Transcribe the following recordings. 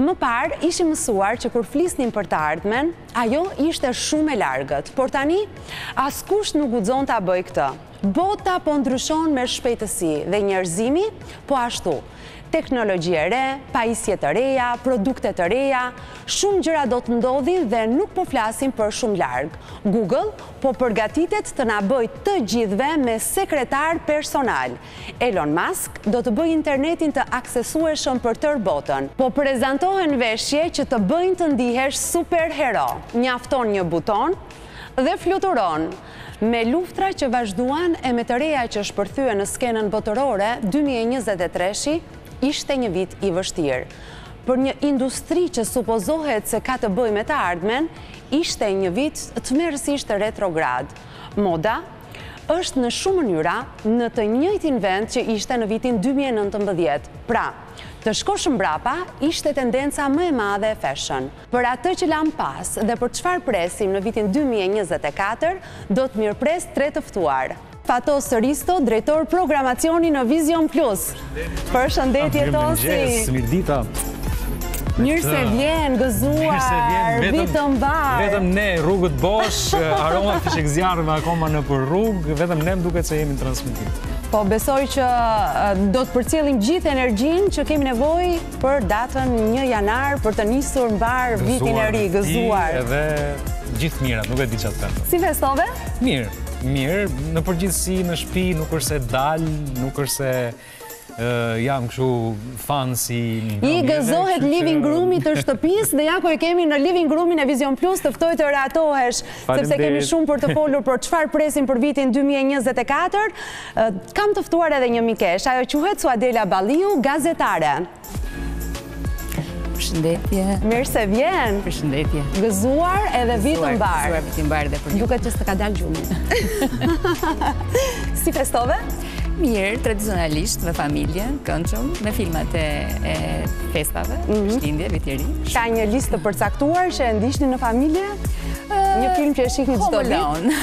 Më parë, ishim mësuar që kur flisnim për të ardhmen, ajo ishte shumë e largët, por tani, askush nuk guxon ta bëjë këtë. Bota po ndryshon me shpejtësi dhe njerëzimi po ashtu. Teknologji e re, pajisje të reja, produkte të reja, shumë gjëra do të ndodhin dhe nuk po flasim për shumë larg. Google po përgatitet të na bëjë të gjithëve me sekretarë personalë. Elon Musk do ta bëjë internetin të aksesueshëm për tërë botën. Po prezantohen veshje që të bëjnë të ndihesh superhero, mjafton një buton dhe fluturon. Me luftëra që vazhduan e me të reja që shpërthyen në skenën botërore, dy mijë e njëzet e treshi ishte një vit i vështirë. Për një industri që supozohet se ka të bëjë me të ardhmen, ishte një vit tmerrësisht retrograd. Moda është në shumë mënyra në të njëjtin vend që ishte në vitin dy mijë e nëntëmbëdhjetë. Pra, të shkosh mbrapa ishte tendenca më e madhe e fashion. Për atë që lamë pas dhe për çfarë presim në vitin dy mijë e njëzet e katër, do të mirëpres tre të ftuar. Fatos Risto, drejtor programacioni në Vizion Plus. Përshëndetje Tosi. Mirëmëngjes, Mirdita. Mirë se vjen, gëzuar, vit të mbarë. Vetëm ne, rrugët bosh, aroma e fishekzjarrëve akoma nëpër rrugë, vetëm ne më duket që jemi në transmetim. Po, besoj që do të përcjellim gjithë energjinë që kemi nevojë për datën 1 janar për të nisur mbarë vitin e ri, gëzuar. Gëzuar dhe ti dhe gjithë të mirat, nuk e di çfarë të them. Si festove? Mirë, mirë, në përgjithësi në shpi nuk është se dal, nuk është se jam kështu fansi i gëzohet living room-it të shtëpisë dhe ja ku e kemi në living room-in e Vizion Plus të ftoj të rehatohesh sepse kemi shumë për të folur për çfarë presim për vitin 2024 Kam të ftuar edhe një mikeshë, ajo quhet Suadela Balliu, gazetare. Përshëndetje. Mirë se vjen. Përshëndetje. Gëzuar edhe vit të mbarë. Gëzuar vit të mbarë dhe për ju. Duket që s'të ka dalë gjumi. si festove? Mirë, tradicionalisht me familjen, këndshëm, me filmat e, e festave, mm -hmm. Krishtlindje, vit i ri. Ka një listë të përcaktuar që e ndiqni në familje? Një film që e shihni çdo ditë.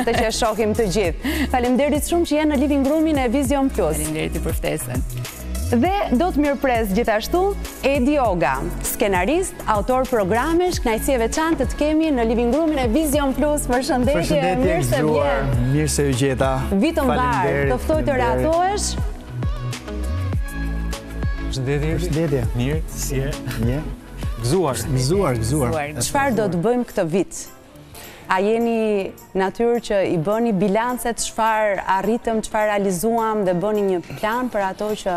Atë që e shohim të gjithë. Faleminderit shumë që je në Living Room-in e Vizion Plus. Faleminderit për ftesën. Dhe do të mirëpres gjithashtu Edi Oga, skenarist, autor programesh, kënaqësi e veçantë të të kemi në living roomin e Vizion Plus përshëndetje, mirë se vjen. Mirë se ju gjeta. Vit të mbarë, të ftoj të rehatohesh. Përshëndetje. Përshëndetje. Mirë, si je. Mirë. Gëzuar, gëzuar, gëzuar. Çfarë do të bëjmë këtë vit? A jeni natyrë që i bëni bilancet çfarë arritëm, çfarë realizuam dhe bëni një plan për ato që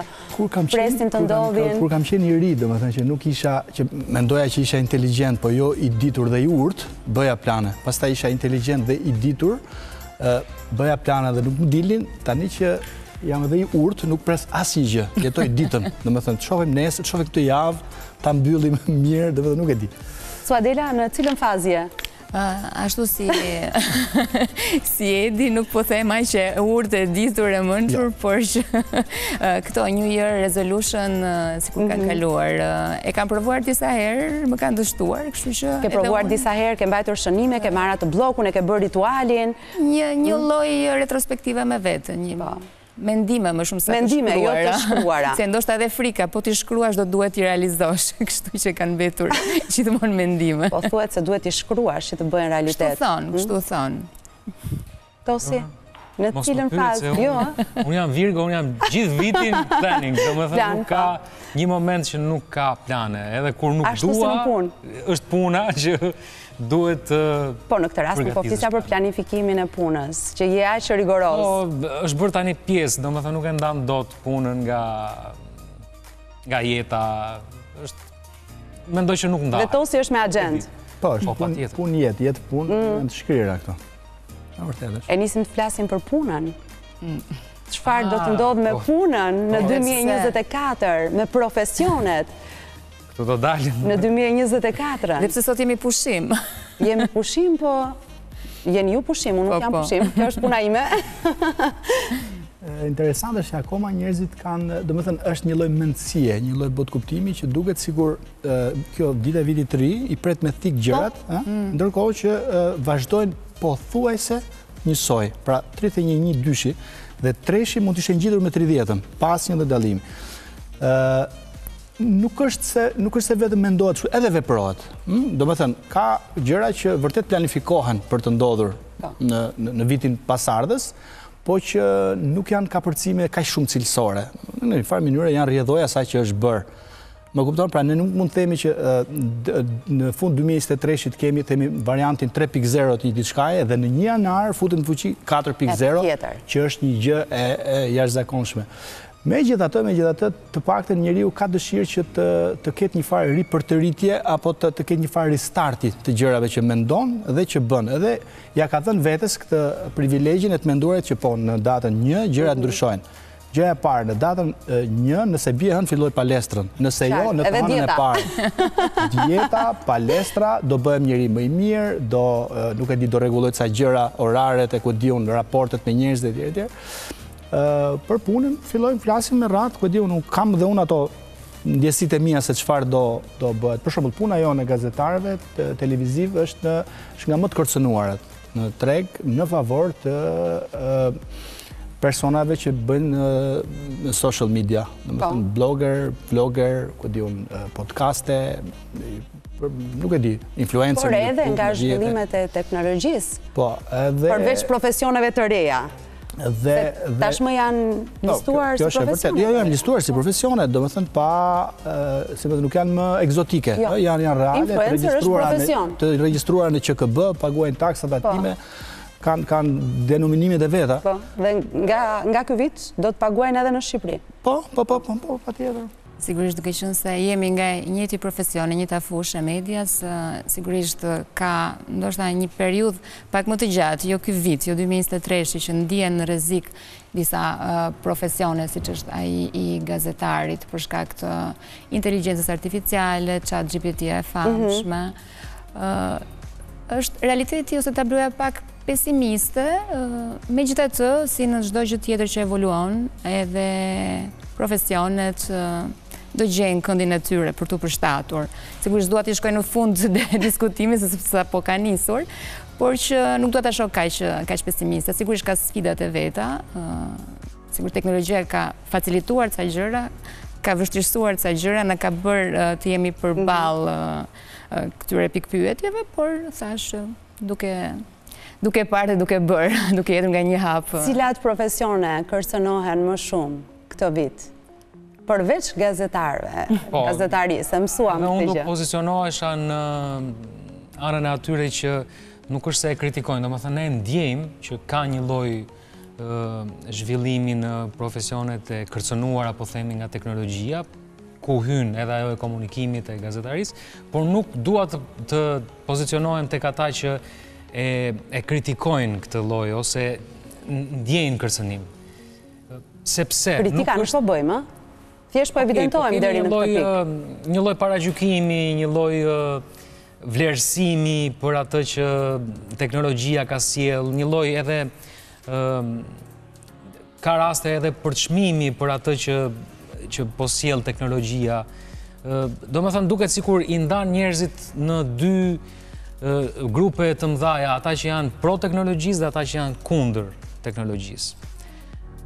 presin të ndodhin? Kur kam qenë i ri, domethënë që nuk isha që mendoja që isha inteligjent, po jo i ditur dhe i urtë, bëja plane. Pastaj isha inteligjent dhe i ditur, bëja plana dhe nuk më dilin, tani që jam edhe i urtë, nuk pres asnjë gjë, jetoj ditën, domethënë, të shofim nesër, të shofim këtë javë, ta mbyllim mirë, domethënë, nuk e di. Suadela, në cilën fazë je? Ashtu si si Edi nuk po them që urtë e ditur e mençur, jo. por që këto New Year Resolution sikur kanë mhm. kaluar, e kam provuar disa herë, më kanë dështuar, Ke provuar disa herë, ke mbajtur shënime, ke marrë atë bllokun, e ke bërë ritualin? Një hmm? lloj retrospektive me veten, një po. mendime më shumë se të shkruara. Mendime, jo të shkruara. Se ndoshta edhe frika, po t'i shkruash do duhet t'i realizosh, kështu që kanë mbetur gjithmonë mendime. Po thuhet se duhet t'i shkruash që të bëhen realitet. Kështu thonë, kështu hmm? thonë. Tosi, në cilën fazë je? Unë jam Virgo, unë jam gjithë vitin planning, domethënë nuk ka një moment që nuk ka plane, edhe kur nuk dua, është puna që duhet të përgatizë. Po, në këtë rast, nuk po flisja për planifikimin e punës, që je aq rigoroz. Po, është bërë tani pjesë, domethënë nuk e ndan dot punën nga nga jeta, është, mendoj që nuk ndahen. Dhe Tosi është me axhendë. Po, është po, punë jetë, jetë punë, janë mm. të shkrira këto. E nisim të flasim për punën. Çfarë do të ah, ndodhë me po. punën në 2024, po. me profesionet? Këtu do dalim. Në 2024. Edhe pse sot jemi pushim. Jemi pushim, po... Jeni ju pushim, unë nuk po, jam pushim. Kjo është puna ime. Interesant është që akoma njerëzit kanë, domethënë, është një lloj mendësie, një lloj botëkuptimi që duket sikur kjo dita e vitit të ri i pret me thikë gjërat, po. ndërkohë që vazhdojnë pothuajse njësoj, pra 31 dyshi, dhe treshi mund të ishin ngjitur me 30-ën, pa asnjë dallim. Nuk është se, nuk është se vetëm mendohet, edhe veprohet. Hm? Domethënë, ka gjëra që vërtet planifikohen për të ndodhur po. në, në vitin pasardhës, po që nuk janë kapërcime kaq shumë cilësore. Në një farë mënyre janë rrjedhojë e asaj që është bërë Më kupton, pra ne nuk mund të themi që në fund 2023-shit kemi themi variantin 3.0 të një diçkaje dhe në një janar futet në fuqi 4.0 që është një gjë e jashtëzakonshme. Megjithatë, megjithatë, të paktën njeriu ka dëshirë që të, të ketë një farë ripërtëritje apo të, të ketë një farë ristarti të gjërave që mendon dhe që bën. Edhe ia ka dhënë vetes këtë privilegjin e të menduarit që po në datën një gjërat ndryshojnë. Gjëja e parë, në datën një, nëse bie e hënë, filloj palestrën. Nëse jo, në të hënën e parë. Dieta, palestra, do bëhem njeri më i mirë, do, nuk e di, do rregulloj ca gjëra, oraret, e ku e di unë, raportet me njerëzit e të tjera të tjera. Për punën, fillojmë flasim me radhë, ku e di unë, unë kam dhe unë ato ndjesitë e mia se çfarë do, do bëhet. Për shembull, puna jonë e gazetarëve televizivë, është, në, është nga më të kërcënuarat. në treg në favor të personave që bëjnë në social media, domethënë, po, blogger, vlogger, ku e di unë, podcaste, nuk e di, influencer. Por edhe nga zhvillimet e teknologjisë. Po, edhe... Përveç profesioneve të reja. dhe tashmë janë, po, listuar si profesione. Jo, janë listuar si profesione, domethënë pra, domethënë nuk janë më ekzotike, jo. janë janë reale, të regjistruara në të regjistruara në QKB, paguajnë taksa dhe po. tatime kanë kanë denominimet e veta. Po, dhe nga nga ky vit do të paguajnë edhe në Shqipëri. Po, po, po, po, po patjetër. Sigurisht duke qenë se jemi nga i njëjti profesion, e njëjta fushë e medias, sigurisht ka ndoshta një periudhë Pak më të gjatë, jo ky vit, jo dy mijë e njëzet e treshi që ndihen në rrezik disa profesione, siç është ai i gazetarit për shkak të inteligjencës artificiale, chat GPT e famshme. Mhm. Është realiteti ose ta bëja pak pesimiste, megjithatë, si në çdo gjë tjetër që evoluon, edhe profesionet do gjejnë këndin e tyre për t'u përshtatur. Sigurisht dua t'i shkoj në fund dhe diskutimi, se sapo ka nisur, por që nuk dua ta shoh kaq pesimiste. Sigurisht ka sfidat e veta, sigurisht teknologjia ka facilituar ca gjëra, ka vështirësuar ca gjëra, na ka bërë të jemi mhm. përballë këtyre pikëpyetjeve, por thashë duke duke parë dhe duke bërë, duke ecur nga një hap. Cilat profesione kërcënohen më shumë këto vite? Përveç gazetarëve, po, gazetarisë, e mësuam këtë gjë. Unë do pozicionohesha në anën e atyre që nuk është se e kritikojnë, domethënë ne e ndjejmë që ka një lloj zhvillimi në profesionet e kërcënuara po themi nga teknologjia, ku hyn edhe ajo e komunikimit e gazetarisë, por nuk dua të pozicionohem tek ata që e kritikojnë këtë lloj, ose ndjejnë kërcënim. Sepse... Kritika nuk po bëjmë, thjesht po evidentojmë deri në këtë pikë. Një lloj paragjykimi, një lloj vlerësimi për atë që teknologjia ka sjellë, një lloj edhe ka raste edhe përçmimi për atë që që po sjell teknologjia. Domethënë duket sikur i ndan njerëzit në dy grupe të mëdhaja, ata që janë pro teknologjisë dhe ata që janë kundër teknologjisë.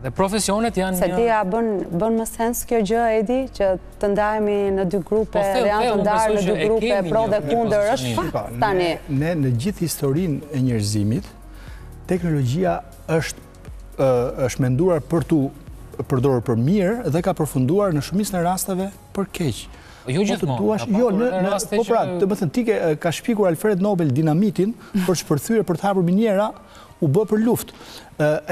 Dhe profesionet janë një... Se di a bën më sens kjo gjë, Edi, që të ndahemi në dy grupe, po, dhe janë të ndarë në dy grupe, pro dhe kundër, është fakt tani. Ne në gjithë historinë e njerëzimit, teknologjia është është menduar për t'u përdorur për mirë dhe ka përfunduar në shumicën e rasteve për keq. Jo po gjithmonë. Duash, jo, në, në raste po pra, domethënë, ti ke, ka shpikur Alfred Nobel dinamitin për shpërthyer për të hapur miniera, u bë për luftë.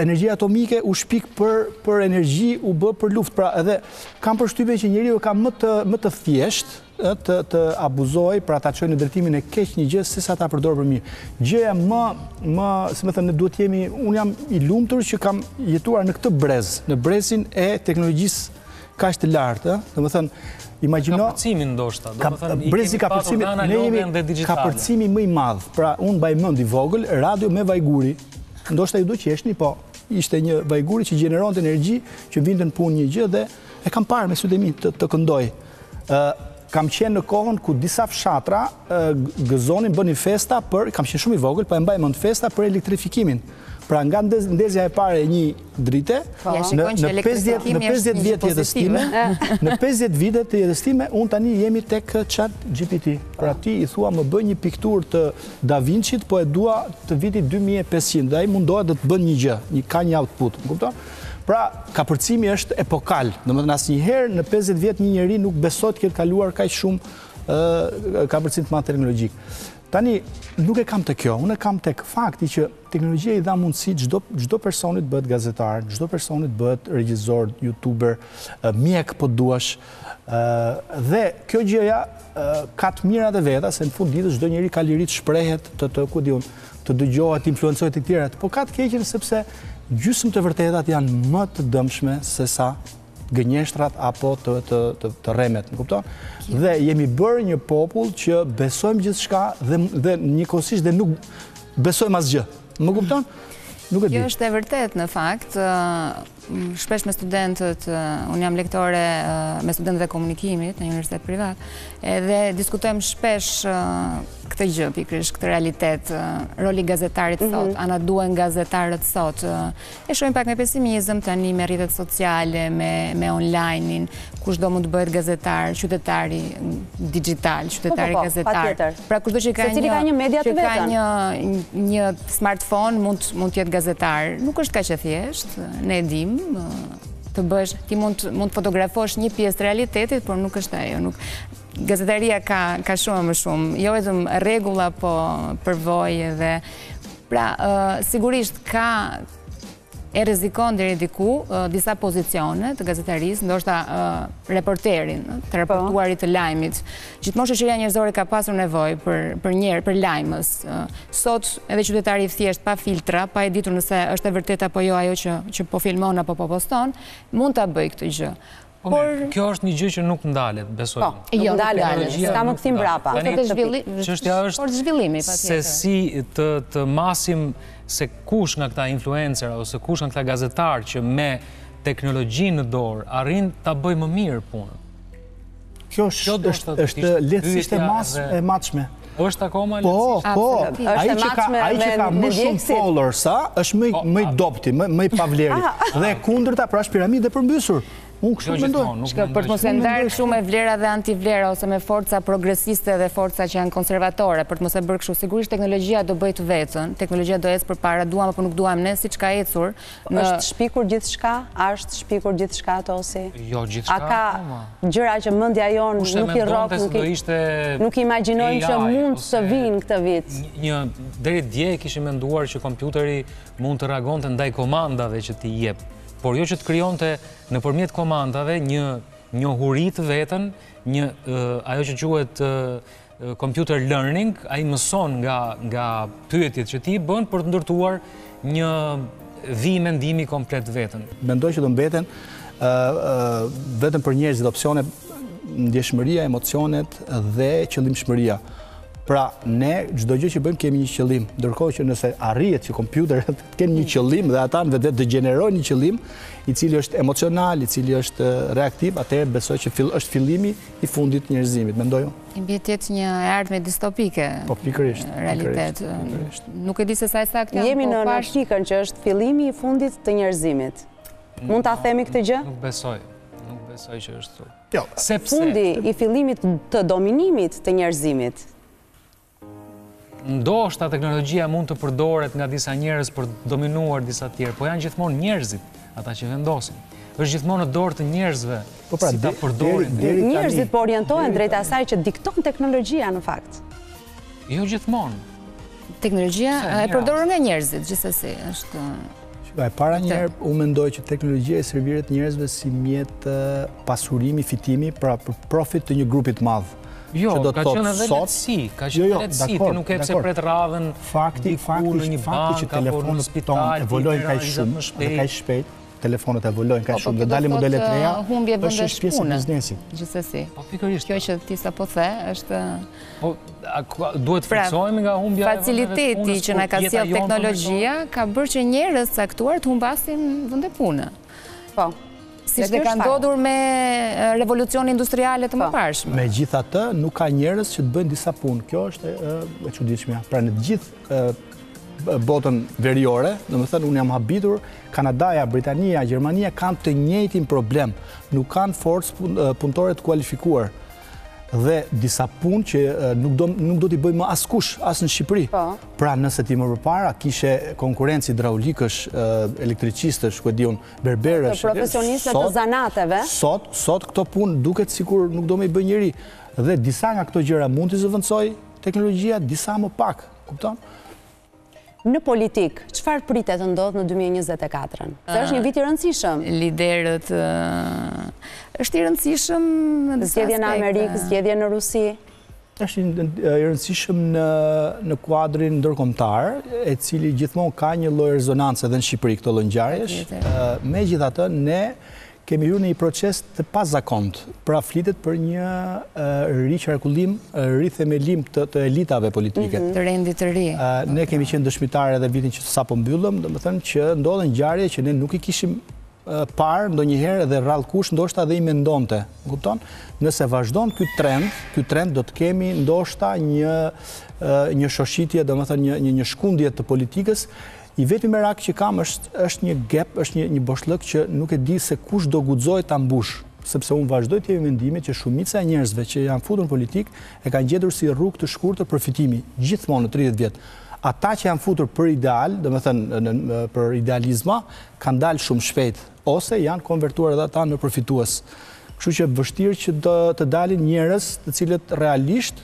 Energjia atomike u shpik për, për energji, u bë për luftë. Pra edhe kam përshtypjen që njeriu e ka më të, më të thjeshtë, të të abuzojë, pra ta çojë në drejtimin e keq një gjë sesa ta përdorë për mirë. Gjëja më më, domethënë, ne duhet të jemi, unë jam i lumtur që kam jetuar në këtë brez, në brezin e teknologjisë kaq të lartë, ëh, domethënë Imagjino kapërcimin ndoshta, domethënë brezi i kapërcimit në analoge dhe digjitale. Kapërcimi më i madh, pra unë mbaj mend i vogël radio me vajguri. Ndoshta ju do të qeshni, po ishte një vajguri që gjeneronte energji që vinte në punë një gjë dhe e kam parë me sytë e mi të, të këndojë. kam qenë në kohën ku disa fshatra gëzonin, bënin festa për, kam qenë shumë i vogël, pa po e mbaj mend festa për elektrifikimin. Pra nga ndezja e parë e një drite, po. në 50 vite të jetës time, në 50 vjetë jetës time, unë tani jemi tek ChatGPT. Pra ti i thua më bëj një pikturë të Da Vinci-t, po e dua të vitit 2500, dhe ai mundohet dhe të bën një gjë, një ka një output, më kupton? Pra, kapërcimi është epokal. Domethënë asnjëherë, në 50 vjet një njeri nuk besoj të ketë kaluar kaq shumë kapërcim të madh teknologjik. Tani, nuk e kam te kjo, unë e kam te fakti që teknologjia i dha mundësi çdo personi të bëhet gazetar, çdo personi të bëhet regjisor, youtuber, mjek po duash, dhe kjo gjëja ka të mirat e veta, se në fund të ditës çdo njeri ka liri të shprehet të të ku di unë. të dëgjohet, të influencojë të tjerët, po ka të keqen sepse gjysmë të vërtetat janë më të dëmshme sesa gënjeshtrat apo të, të, të, të rremet, më kupton? Dhe jemi bërë një popull që besojmë gjithçka dhe, dhe njëkohësisht dhe nuk besojmë asgjë. Më kupton? Nuk e di. Kjo është e vërtetë në fakt, Shpesh me studentët, unë jam lektore me studentët e komunikimit në një universitet privat, edhe diskutojmë shpesh këtë gjë, pikërisht, këtë realitet, roli i gazetarit mhm. sot, a na duhen gazetarët sot, e shohim pak me pesimizëm tani me rrjetet sociale, me online-in, kushdo mund të bëhet gazetar, qytetari digital, qytetari po, po, po, gazetar. Pra kushdo që ka një media të vetën. Smartphone mund mund të jetë gazetar, nuk është kaq e thjeshtë, ne e dimë të bësh, ti mund mund të fotografosh një pjesë të realitetit, por nuk është ajo, nuk gazetaria ka ka shumë më shumë, jo vetëm rregulla, po përvojë dhe pra sigurisht ka e rrezikon deri diku disa pozicione të gazetarisë, ndoshta reporterin, të raportuarit të lajmit. Gjithmonë shoqëria njerëzore ka pasur nevojë për për njerë, për lajmës. Sot edhe qytetari i thjeshtë pa filtra, pa e ditur nëse është e vërtetë apo jo ajo që që po filmon apo po poston, mund ta bëjë këtë gjë. Po mirë, kjo është një gjë që nuk ndalet, besoj. Po, nuk jo, ndalet, s'ka më kthim mbrapa. Tani, çështja është se si të masim se kush nga këta influencerë, ose kush nga këta gazetarë që me teknologjinë në dorë, arrin ta bëjë më mirë punën. Kjo është lehtësisht e matshme. Është akoma Po, po. Ai që ka ai që ka më shumë followers, sa është më po, më i dobti, më më i pavleri. Dhe e kundërta pra është piramidë e përmbysur. Unë kështu mendoj. Çka për të mos e ndarë kështu me vlera dhe antivlera ose me forca progresiste dhe forca që janë konservatore, për të mos e bërë kështu. Sigurisht teknologjia do bëjë të vetën, teknologjia do ecë përpara, duam apo nuk duam ne, siç ka ecur, Është shpikur gjithçka? A është shpikur gjithçka Tosi? Jo, gjithçka. A ka gjëra që mendja jonë nuk i rrok, nuk i ishte nuk i imagjinojmë që mund të vijnë këtë vit. Një deri dje e kishim menduar që kompjuteri mund të reagonte ndaj komandave që ti i jep, por jo që të krijonte nëpërmjet komandave një njohuri të vetën, një ajo që quhet computer learning, ai mëson nga nga pyetjet që ti i bën për të ndërtuar një vijë mendimi komplet të vetën. Mendoj që do mbeten vetëm për njerëzit opsione ndjeshmëria, emocionet dhe qëllimshmëria. Pra, ne çdo gjë që bëjmë kemi një qëllim, ndërkohë që nëse arrihet që kompjuterët të kenë një qëllim dhe ata në vetvete të gjenerojnë një qëllim, i cili është emocional, i cili është reaktiv, atëherë besoj që është fillimi i fundit të njerëzimit, mendoj unë. I bie të jetë një e ardhme distopike. Po, pikërisht. Realitet. Nuk e di se sa e saktë janë. Jemi po në në rrëshqitjen që është fillimi i fundit të njerëzimit. Mund ta themi këtë gjë? Nuk besoj. Nuk besoj që është të. Jo, sepse. Fundi i fillimit të dominimit të njerëzimit. Ndoshta teknologjia mund të përdoret nga disa njerëz për të dominuar disa të tjerë, po janë gjithmonë njerëzit ata që vendosin. Është gjithmonë në dorë të njerëzve po pra, si ta përdorin. Njerëzit po orientohen drejt asaj që dikton teknologjia në fakt. Jo gjithmonë. Teknologjia e përdorur nga njerëzit gjithsesi është Shiko, e para një herë unë mendoj që teknologjia u serviret njerëzve si mjet pasurimi, fitimi, pra për profit të një grupi të madh. Jo, që do të thotë sot. Ka qenë jo, jo, edhe lehtësi, ti nuk ke pse pret radhën. Fakti, fakti, një fakti që telefonat tanë evoluojnë kaq shumë dhe kaq shpejt, telefonat evoluojnë kaq po, po, shumë dhe dalin modele të reja. Uh, humbje vendesh pune. Gjithsesi. Po pikërisht. Kjo që ti sapo the është Po duhet të pra, frikësohemi nga humbja e faciliteti që na ka sjellë teknologjia ka bërë që njerëz të caktuar të humbasin vende pune. Po. Siç dhe ka ndodhur me revolucione industriale të më po. parshme. Megjithatë, nuk ka njerëz që të bëjnë disa punë. Kjo është e çuditshmja. Pra në gjithë botën veriore, domethënë, unë jam habitur, Kanadaja, Britania, Gjermania, kanë të njëjtin problem. Nuk kanë forcë punëtore të kualifikuar. dhe disa punë që nuk do, nuk do t'i bëjë më askush, as në Shqipëri. Po. Pra nëse ti më përpara, kishe konkurencë hidraulikësh, elektricistësh, ku e di unë, berberësh. Të profesionistët të zanateve. Sot, sot këto punë duket sikur nuk do me i bërë njeri. Dhe disa nga këto gjëra mund t'i zëvendësojë teknologjia, disa më pak, kupton? Në politikë, çfarë pritet të ndodhë në dy mijë e njëzet e katër? Se është një vit i rëndësishëm. Liderët... është i rëndësishëm... Zgjedhje në Amerikë, zgjedhje në Rusi. është i rëndësishëm në kuadrin ndërkombëtar, e cili gjithmonë ka një lloj rezonance edhe në Shqipëri këto lloj ngjarjesh. Megjithatë, ne Kemi hyrë në një proces të pazakontë, pra flitet për një riqarkullim, rithemelim të elitave politike. Mhm. Të rendit të ri. Ne kemi qenë dëshmitarë edhe vitin që sapo mbyllëm, po domethënë që ndodhën ngjarje që ne nuk i kishim parë ndonjëherë dhe rrallëkush ndoshta dhe i mendonte. Kupton? Nëse vazhdon ky trend, ky trend do të kemi ndoshta një shoshitje, domethënë një shkundje të politikës, I vetmi merak që kam është është një gap, është një një boshllëk që nuk e di se kush do guxojë ta mbush, sepse unë vazhdoj të jem i mendimit që shumica e njerëzve që janë futur në politikë e kanë gjetur si rrugë të shkurtër përfitimi, gjithmonë në tridhjetë vjet. Ata që janë futur për ideal, domethënë për idealizma, kanë dalë shumë shpejt ose janë konvertuar edhe ata në përfitues. Kështu që vështirë që të dalin njerëz të cilët realisht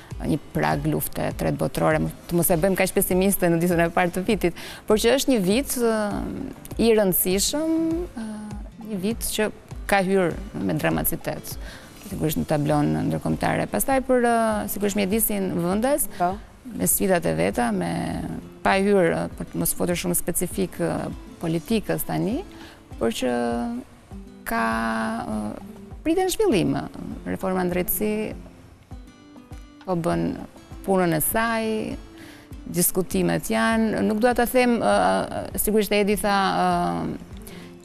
një prag lufte të tretë botërore, të mos e bëjmë kaq pesimiste në ditën e parë të vitit, por që është një vit i rëndësishëm, një vit që ka hyrë me dramaticitet, sigurisht në tablonë ndërkombëtare. Pastaj për sigurisht mjedisin vendas, po. me sfidat e veta, me pa hyrë për të mos u futur shumë specifik politikës tani, por çka priten zhvillime, reforma në drejtësi, Po bën punën e saj, diskutimet janë, nuk dua ta them, sigurisht Edi tha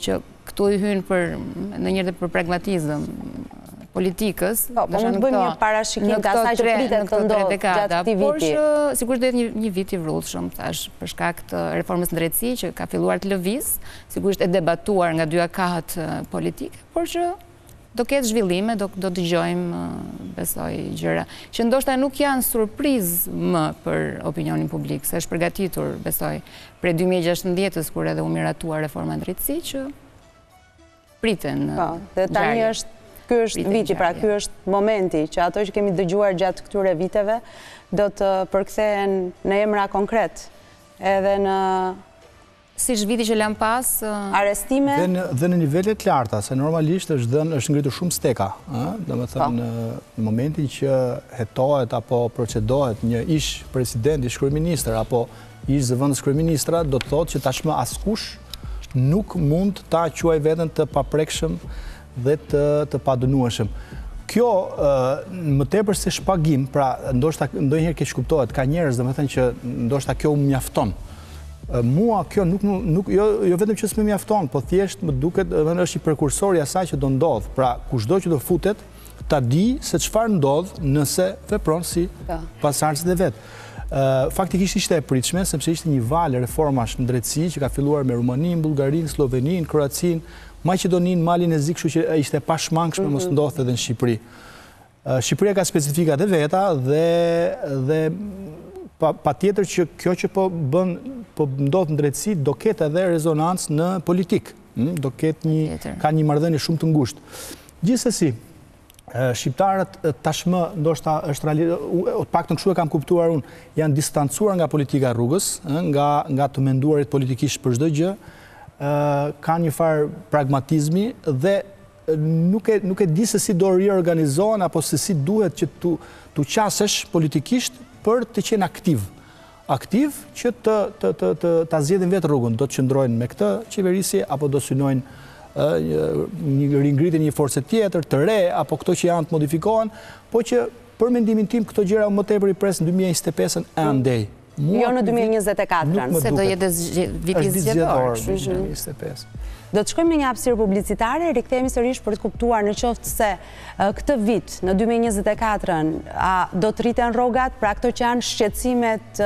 që këtu i hyn në njerëz dhe për pragmatizëm politikës. Po, po mund të bëjmë një parashikim të asaj që pritet të ndodhë gjatë këti viti. Por që, sigurisht dhe një vit i vrullshëm, thashë, për shkak të reformës në drejtësi që ka filluar të lëviz, sigurisht e debatuar nga të dyja kahet politike, por që Do ketë zhvillime, do do dëgjojmë besoj gjëra që ndoshta nuk janë surprizë më për opinionin publik, se është përgatitur, besoj, prej 2016-s kur edhe u miratua reforma në drejtësi që priten. Po, dhe tani është Ky është viti, pra ky është momenti që ato që kemi dëgjuar gjatë këtyre viteve do të përkthehen në emra konkretë edhe në Si viti që lamë pas, arrestime. Dhe në nivele të larta, se normalisht është dhënë, është ngritur shumë steka, ë, domethënë në momentin që hetohet apo procedohet një ish president, ish kryeministër apo ish zëvendës kryeministra, do të thotë që tashmë askush nuk mund ta quajë veten të paprekshëm dhe të të padënueshëm. Kjo më tepër se shpagim, pra ndoshta ndonjëherë keqkuptohet, ka njerëz domethënë që ndoshta kjo më mjafton. Mua kjo nuk nuk jo jo vetëm që s'më mjafton, po thjesht më duket edhe është një prekursor i asaj që do ndodhë. Pra kushdo që do futet ta di se çfarë ndodh nëse vepron si po. pasardhësit e vet. Faktikisht ishte e pritshme, sepse ishte një valë reformash në drejtësi që ka filluar me Rumaninë, Bullgarinë, Sloveninë, Kroacinë, Maqedoninë, Malin e Zi, kështu që ishte e pashmangshme mos ndodhte edhe në Shqipëri. Shqipëria ka specifikat e veta dhe dhe patjetër që kjo që po bën po ndodh në drejtësi do ketë edhe rezonancë në politikë. Hm, do ketë një ka një marrëdhënie shumë të ngushtë. Gjithsesi, shqiptarët tashmë ndoshta është realitet, të paktën kështu e kam kuptuar unë, janë distancuar nga politika e rrugës, nga, nga të menduarit politikisht për çdo gjë, ka një farë pragmatizmi dhe nuk e, nuk e di se si do riorganizohen apo se si duhet që t'u, t'u qasesh politikisht për të qenë aktiv. aktivë që të të ta zgjedhin vetë rrugën, do të qëndrojnë me këtë qeverisje apo do synojnë një ringritje një force tjetër, të re, apo këto që janë të modifikohen, po që për mendimin tim këto gjëra më tepër i pres në 2025-ën e andej. Jo në 2024-ën, se do jetë viti zgjedhor, kështu që 2025. Do të shkojmë në një hapësirë publicitare, rikthehemi sërish për të kuptuar në qoftë se Këtë vit, në dy mijë e njëzet e katër, a do të rriten rrogat, pra këto që janë shqetësimet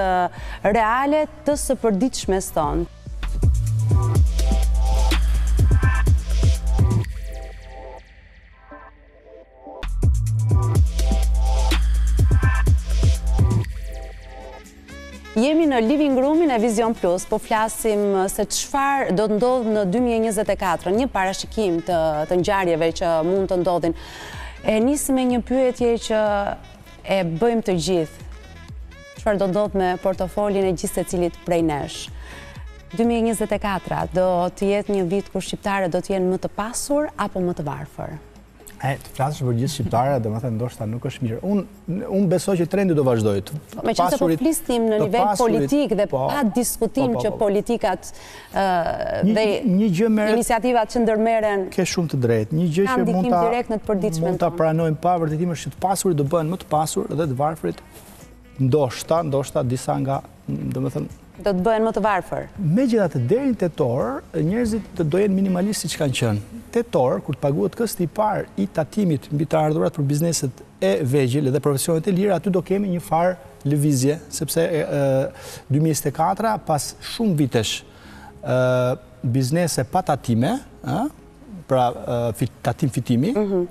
reale të së përditshmes tonë? Jemi në Living Room-in e Vision Plus, po flasim se çfarë do të ndodhë në 2024, një parashikim të ngjarjeve që mund të ndodhin. E nis me një pyetje që e bëjmë të gjithë, çfarë do të ndodhë me portofolin e gjithsecilit prej nesh. 2024 do të jetë një vit kur shqiptarët do të jenë më të pasur apo më të varfër? E, të flasësh për gjithë shqiptarët, domethënë, ndoshta nuk është mirë. Unë unë besoj që trendi do vazhdojë. Meqenëse po flisnim në nivel politik dhe po, pa diskutim po, që politikat dhe iniciativat që ndërmerren... Ke shumë të drejtë. Një gjë që mund ta, mund ta pranojmë pa vërtetimë është që të pasurit do bëhen më të pasur dhe të varfrit Ndoshta, ndoshta disa nga, domethënë, do të bëhen më të varfër. Megjithatë, deri në tetor, njerëzit do jenë minimalisht siç kanë qenë. Tetor, kur të paguhet kësti i parë i tatimit mbi të ardhurat për bizneset e vegjël dhe profesionet e lira, aty do kemi një farë lëvizje, sepse dy mijë e njëzet e katër pas shumë vitesh biznese pa tatime, ë, pra tatim fitimi, mhm.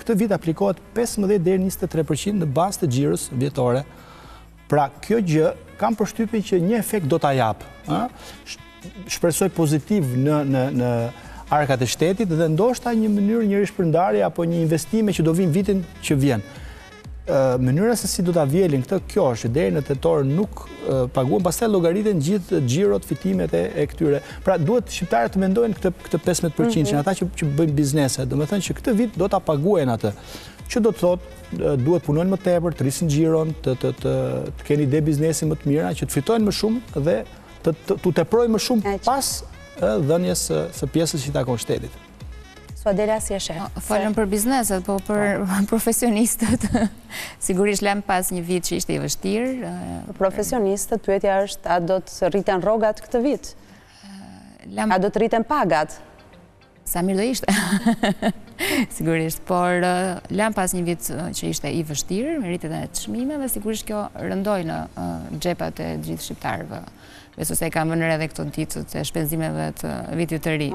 këtë vit aplikohet 15 dhe 23% në bazë të xhiros vjetore. Pra kjo gjë kam përshtypjen që një efekt do ta japë, shpresoj pozitiv në arkat e shtetit dhe ndoshta një mënyrë një rishpërndarjeje apo një investime që do vijnë vitin që vjen. mënyra se si do ta vjelin këtë, kjo është, deri në tetor nuk paguan, pastaj llogariten gjithë xhirot, fitimet e, e këtyre. Pra duhet shqiptarët të mendojnë këtë këtë 15% mm -hmm. që ata që, që bëjnë biznese, domethënë që këtë vit do ta paguajnë atë. Që do të thotë duhet punojnë më tepër, të rrisin xhiron, të të të, të kenë ide biznesi më të mira, që të fitojnë më shumë dhe t'u, t'u teprojnë më shumë pas dhënies së, së pjesës që i takon shtetit. Suadela, si e sheh. Po, folëm për bizneset, po për profesionistët. Sigurisht lamë pas një vit që ishte i vështirë. Për profesionistët, pyetja është, a do të rriten rrogat këtë vit? A do të rriten pagat? Sa mirë do ishte. Sigurisht, por lamë pas një vit që ishte i vështirë, me rritjet e çmimeve, dhe sigurisht kjo rëndoi në xhepat e gjithë shqiptarëve. Besoj se e kam vënë re edhe këto ditë të shpenzimeve të Vitit të Ri.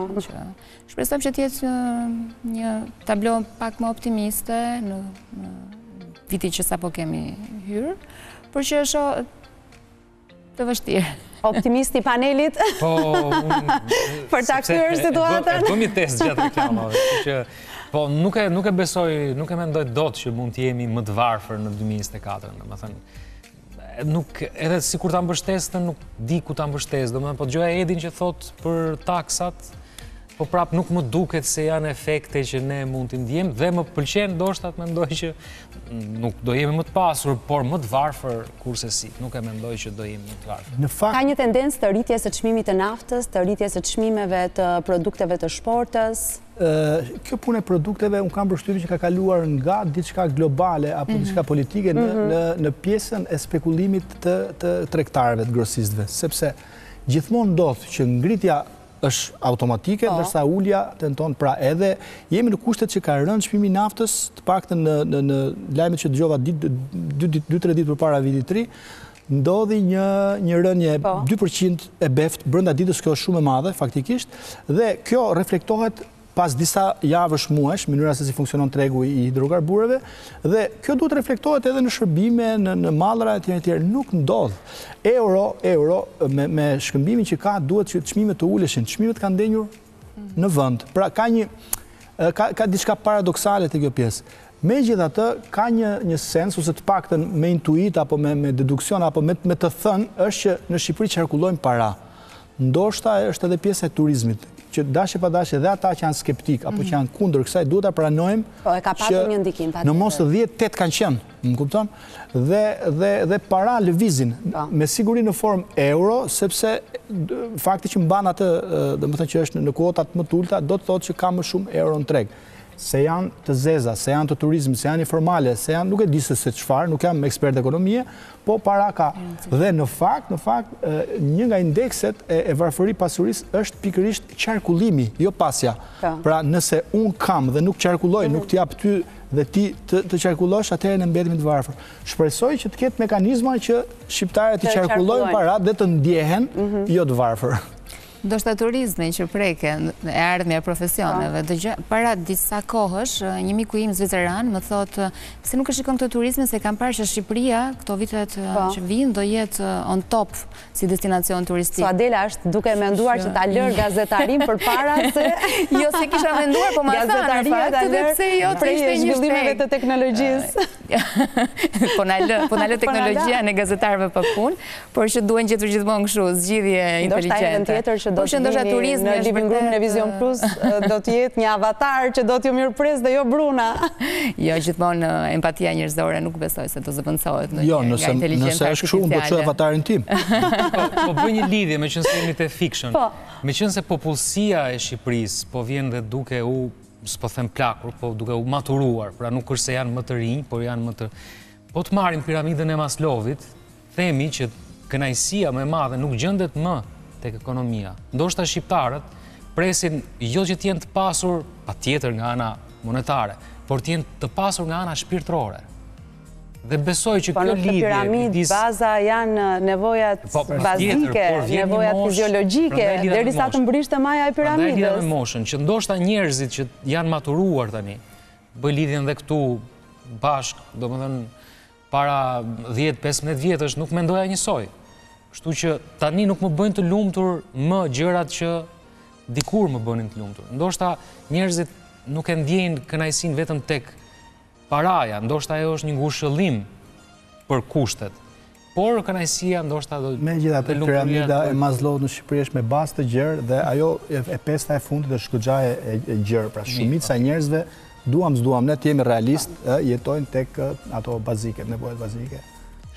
Shpresojmë që të jetë një tablo pak më optimiste në vitin që sapo kemi hyrë, por që është e vështirë. Optimisti i panelit? Po, unë... Për ta kthyer situatën? Bëmë test gjatë reklamave, që Po, nuk e besoj, nuk e mendoj dot që mund të jemi më të varfër në 2024, domethënë, Nuk, edhe sikur ta mbështes, nuk di ku ta mbështes, domethënë po dëgjoja Edin që thotë për taksat, po prapë nuk më duket se janë efekte që ne mund t'i ndiejmë, dhe më pëlqen ndoshta të mendoj që nuk do jemi më të pasur, por më të varfër kurrsesi, nuk e mendoj që do jemi më të varfër. Në fakt... Ka një tendencë të rritjes së çmimit të naftës, të rritjes së çmimeve të produkteve të shportës, kjo punë e produkteve, unë kam përshtypjen që ka kaluar nga diçka globale apo mhm. diçka politike në mhm. në në pjesën e spekulimit të tregtarëve, të grosistëve, sepse gjithmonë ndodh që ngritja është automatike, po. ndërsa ulja tenton pra edhe jemi në kushtet që ka rënë çmimi i naftës, të paktën në në në lajmet që dëgjova 2-3 ditë përpara Vitit të Ri, ndodhi një një rënie 2% po. e beftë brenda ditës kjo është shumë e madhe faktikisht dhe kjo reflektohet pas disa javësh muajsh, mënyra se si funksionon tregu i hidrokarbureve, dhe kjo duhet reflektohet edhe në shërbime, në, në mallra e tjerë e tjerë, nuk ndodh. Euro, euro, me, me shkëmbimin që ka, duhet që çmimet të uleshin. Çmimet kanë ndenjur në vend. Pra, ka një, ka, ka diçka paradoksale te kjo pjesë. Megjithatë, ka një një sens ose të paktën me intuitë apo me me deduksion apo me me të thënë është që në Shqipëri qarkullojnë para. Ndoshta është edhe pjesa e turizmit, që dashje pa dashje dhe ata që janë skeptikë apo që janë kundër kësaj duhet ta pranojmë. Po e ka patur një ndikim patjetër. Në mos dhjetë, tetë kanë qenë, më kupton? Dhe dhe dhe para lëvizin me siguri në formë euro, sepse fakti që mban atë, domethënë që është në kuotat më të ulëta do të thotë që ka më shumë euro në treg. se janë të zeza, se janë të turizmit, se janë informale, se janë, nuk e di se çfarë, nuk jam ekspert ekonomie, po para ka. Dhe në fakt, në fakt, një nga indekset e varfëri-pasurisë është pikërisht qarkullimi, jo pasja. Po. Pra nëse unë kam dhe nuk qarkulloj, nuk ta jap ty dhe ti të qarkullosh, atëherë ne mbetemi të varfër. Shpresoj që të ketë mekanizma që shqiptarët t'i qarkullojnë paratë dhe të ndjehen, mhm. jo të varfër. Ndoshta turizmi që prekëm e ardhmja e profesioneve. Po. Dëgjo, para disa kohësh një miku im zviceran më thotë pse nuk e shikon këtë turizmin se kam parë që Shqipëria këto vitet po. që vijnë do jetë on top si destinacion turistik. Suadela është duke menduar që ta lërë gazetarinë përpara se jo s'e kisha menduar po ma tha në fakt se pse jo të ishte një shteg. Prej zhvillimeve të teknologjisë. Po na lë, po na lë teknologjia ne gazetarëve pa punë. Por që duhen gjetur gjithmonë kështu, zgjidhje inteligjente. Po që ndoshta turizmi në living room në Vision Plus do të jetë një avatar që do t'ju mirëpresë dhe jo Bruna. Jo, gjithmonë empatia njerëzore nuk besoj se do zëvendësohet nga jo, një inteligjencë. Jo, nëse është kështu, do të çoj avatarin tim. Po, po bëj një lidhje meqenëse jemi te fiction. Po. Meqenëse popullsia e Shqipërisë po vjen dhe duke u s'po them plakur, po duke u maturuar, pra nuk është se janë më të rinj, por janë më të... Po të marrim piramidën e Maslovit, themi që kënaqësia më e madhe nuk gjendet më tek ekonomia. Ndoshta shqiptarët presin jo që të jenë të pasur patjetër nga ana monetare, por të jenë të pasur nga ana shpirtërore. Dhe besoj që po, kjo lidhje... Po në këtë piramidë, baza janë nevojat po, po, bazike, nevojat fiziologjike, derisa të mbërrish te maja e piramidës. Prandaj lidhje me moshën, që ndoshta njerëzit që janë maturuar tani, bëj lidhjen dhe këtu bashkë, domethënë, Para dhjetë, pesëmbëdhjetë vjetësh nuk mendoja njësoj. Kështu që tani nuk më bëjnë të lumtur më gjërat që dikur më bënin të lumtur. Ndoshta njerëzit nuk e ndjejnë kënaqësinë vetëm tek paraja, ndoshta ajo është një ngushëllim për kushtet. Por kënaqësia ndoshta do të Megjithatë piramida e Maslowit në Shqipëri është me bazë të gjerë dhe ajo e pesta e fundit është goxha e gjerë, pra shumica e njerëzve Duam s'duam ne të jemi realistë, ë, jetojnë tek ato bazike, nevojat bazike.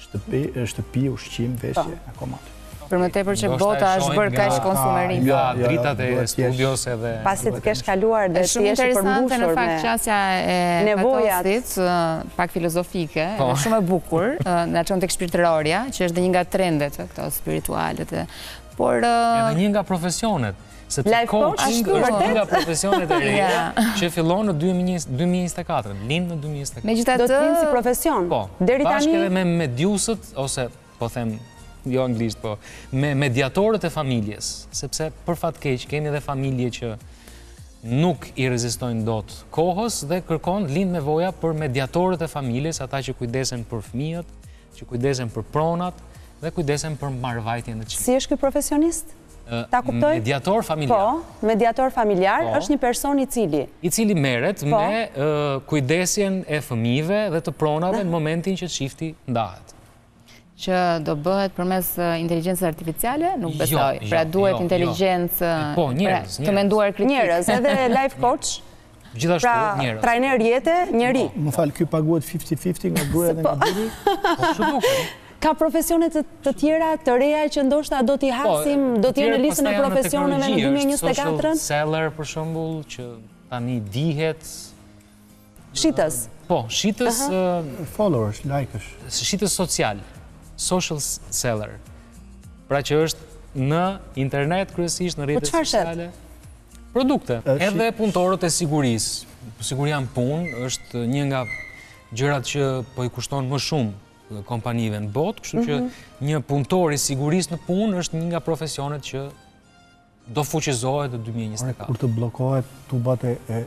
Shtëpi, shtëpi, ushqim, veshje, po. akoma aty. Për më tepër që bota është bërë kaq konsumeristë. Nga dritat e studios edhe pasi të kesh kaluar dhe të jesh i përmbushur shumë interesante në fakt qasja e nevojës pak filozofike, po. është shumë e bukur, na çon tek shpirtërorja, që është dhe një nga trendet këto spirituale të por edhe një nga profesionet Life coaching është një nga profesionet e reja që fillon në 2024, lind në 2024. Megjithatë lind si profesion. Po, bashkë edhe me mediusët, ose po them, jo anglisht, po, me mediatorët e familjes, sepse për fat keq, kemi edhe familje që nuk i rezistojnë dot kohës dhe kërkon lind nevoja për mediatorët e familjes, ata që kujdesen për fëmijët, që kujdesen për pronat dhe kujdesen për mbarëvajtjen e çiftit. Si është ky profesionist? Mediator familjar. Po, mediator familjar po. është një person i cili. I cili merret po. me kujdesjen e fëmijëve dhe të pronave në momentin që çifti ndahet. Që do bëhet përmes inteligjencës artificiale, nuk jo, besoj. Jo, pra duhet jo, inteligjencë po, pra, të menduar kritik. Njerëz, edhe life coach. Gjithashtu, pra, njerëz. Pra, trajner jete, njëri. Po, më fal, kjo paguhet 50-50 nga gruja dhe nga burri? Po, që duket. Ka profesione të tjera të reja që ndoshta do t'i po, hasim, do të jenë në listën e profesioneve në 2024? Social seller, për shëmbull, që tani dihet... Shitës? Po, shitës... Followers, likes. Shitës social, social seller. Pra që është në internet, kryesisht në rrjetet sociale. Po, çfarë shet? produkte. Edhe punëtorët e sigurisë, siguria në punë është një nga gjërat që po i kushton më shumë kompanive në botë, kështu që një punëtor i sigurisë në punë është një nga profesionet që do fuqizohet në 2024. Kur të bllokohen tubat e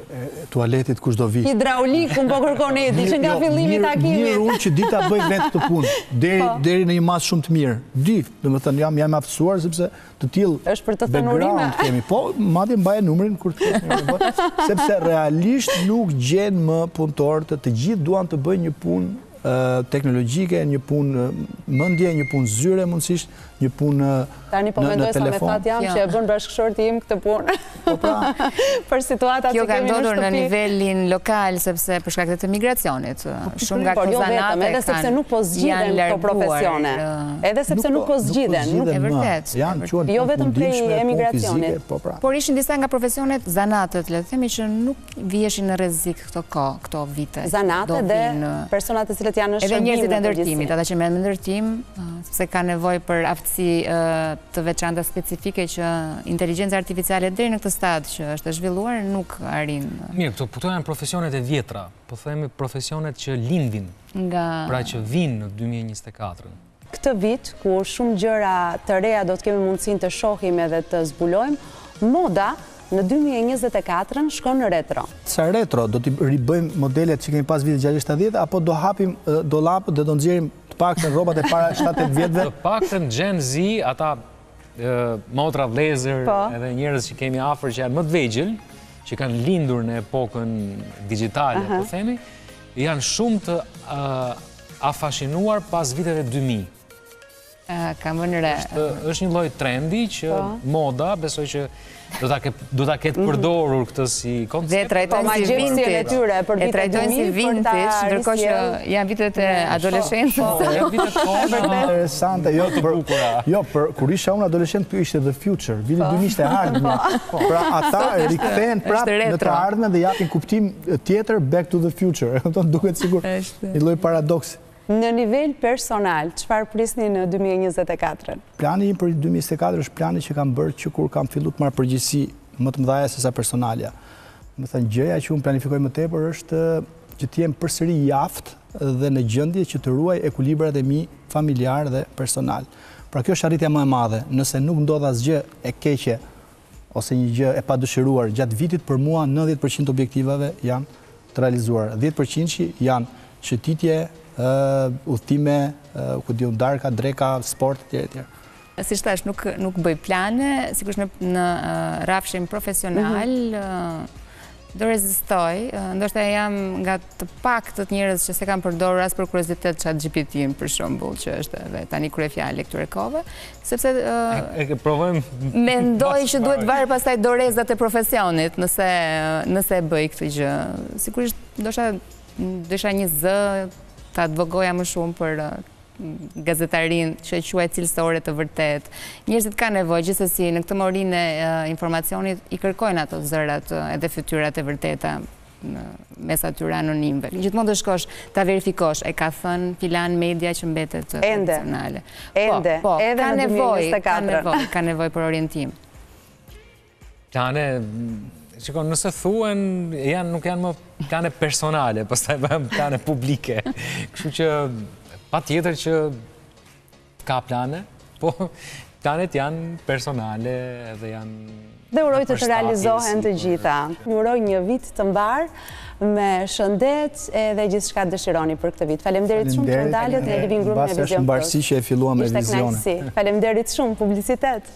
tualetit, kush do vijë? Hidraulik, unë po kërkoj Edi, që nga fillimi i takimit. Mirë unë që di ta bëj vetë atë punë, po. deri në një masë shumë të mirë. Di, domethënë, jam aftësuar, sepse... të tillë është për të thënë urime kemi, po madje mbaje numrin kur të kemi një bërë sepse realisht nuk gjen më punëtorë, të gjithë duan të bëjnë një punë teknologjike, një punë mendje, një punë zyre mundësisht, një punë në telefon. Tani po mendoj sa me fat jam që e bën bashkëshorti im këtë punë. Po pra, kjo ka ndodhur në nivelin lokal, sepse për shkak edhe të emigracionit, po, shumë nga këto zanate kanë janë larguar. Edhe sepse nuk po zgjidhen këto profesione. Edhe sepse nuk po zgjidhen. Nuk po zgjidhen më. Janë gjëra jo të përndishme, po fizike, po pra. Por ishin disa nga profesionet zanatet, le të themi që nuk viheshin në rrezik këto kohë, këto vite. Zanatet dhe personat të cilët janë në shërbim. Edhe njerëzit e ndërtimit, ata që merren me ndërtim, sepse kanë nevojë për aftësi të veçanta specifike që inteligjenca artificiale deri në këtë stad që është e zhvilluar, nuk arrin. Mirë, këto po janë profesionet e vjetra, po themi profesionet që lindin, pra që vijnë në 2024. Këtë vit, ku shumë gjëra të reja do të kemi mundësinë të shohim edhe të zbulojmë, moda në dy mijë e njëzet e katër shkon në retro. Sa retro, do t'i ribëjmë modelet që kemi pas vitet gjashtëdhjetë e shtatëdhjetë apo do hapim dollapët dhe do nxjerrim të paktën rrobat e para shtatë tetë vjetëve? Të paktën Gen Z, ata motra, vëllezër edhe njerëz që kemi afër që janë më të vegjël, që kanë lindur në epokën digjitale, po themi, janë shumë të afashinuar pas viteve dy mijë? Kam vënë re. Është një lloj trendi që po. moda, besoj që do ta ketë do ta ketë mhm. përdorur këtë si koncept. Dhe trajtojnë po, si vintage tyre për vitet e trajtojnë si vintage, ndërkohë që janë vitet e po, adoleshencës. Po, janë vitet e vërtetë. Interesante, jo të bukura. Jo, për kur isha unë adoleshent, ky ishte the future. Vini dy ishte e ardhmja. Pra ata rikthehen prapë në të ardhmen dhe i japin kuptim tjetër back to the future. Do duket sikur Një lloj paradoksi. Në nivel personal, çfarë prisni në dy mijë e njëzet e katër-ën? Plani im për dy mijë e njëzet e katër është plani që kam bërë që kur kam fillu të marr përgjegjësi më të mëdhaja sesa personalja. Domethënë gjëja që unë planifikoj më tepër është që të jem përsëri i aftë dhe në gjendje që të ruaj ekuilibrat e mi familjarë dhe personalë. Pra kjo është arritja më e madhe, nëse nuk ndodh asgjë e keqe ose një gjë e padëshiruar gjatë vitit për mua nëntëdhjetë për qind e objektivave janë të realizuara dhjetë për qindshi janë shëtitje udhëtime ku di unë darka dreka sport etj etj. Siç thashë nuk bëj plane sigurisht në rrafshin profesional Do rezistoj, ndoshta jam nga të paktët njerëz që s'e kam përdorur as për kuriozitet ChatGPT-në për shembull që është edhe tani kryefjalë e këtyre kohëve, sepse... E ke provuar... Mendoj që duhet varë pastaj dorezat e profesionit, nëse e bëj këtë gjë. Sigurisht, ndoshta, do isha një zë, të advokoja më shumë për gazetarinë që e quaj cilësore të vërtetë. Njerëzit kanë nevojë, gjithsesi, në këtë morinë e informacionit, i kërkojnë ato zërat edhe fytyrat e vërteta mes atyre anonimëve. Gjithmonë të shkosh, ta verifikosh, e ka thënë filan media që mbetet tradicionale. Ende, po, po, edhe në 2024. Kanë nevojë për orientim. Plane, shikon, nëse thuhen, janë, nuk janë më plane personale, pastaj bëhen plane publike. Kështu që, patjetër që ka plane, po planet janë personale dhe janë... Dhe uroj të të realizohen të gjitha. Uroj një vit të mbarë, me shëndet edhe gjithçka dëshironi për këtë vit. Faleminderit shumë që ndalët në Living Room në Vizion Plus. Mbase është mbarësi që e filluam me vizione. Faleminderit shumë, publicitet.